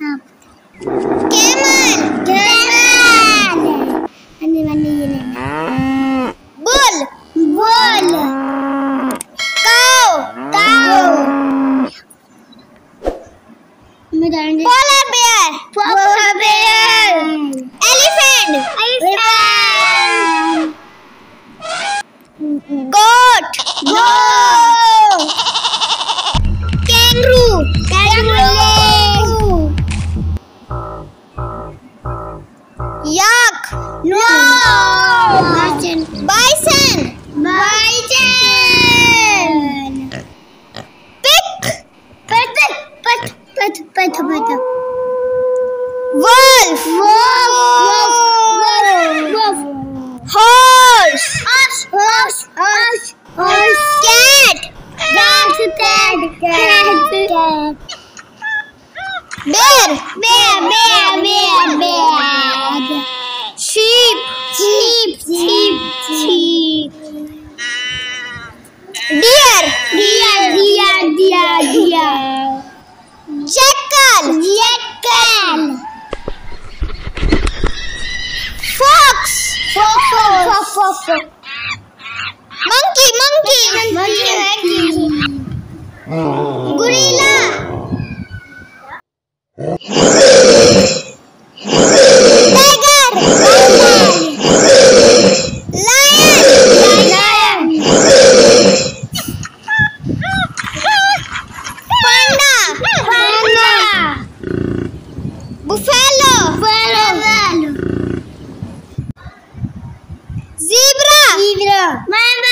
Caiman caiman मैंने मैंने ये नहीं बोल बोल काओ काओ मैं जाएँगे polar bear polar bear elephant elephant goat goat kangaroo kangaroo Bison. Bison. Bison. Pig. Pet. Pet. Pet. Pet. Pet. Wolf. Wolf. Wolf. Wolf. Horse. Horse. Horse. Horse. Horse. Cat. Cat. Cat. Cat. Bear. Bear. Bear. Bear. Bear. Sheep. Fox. Fox. Monkey. Monkey. Monkey. Monkey. Oh. Mother.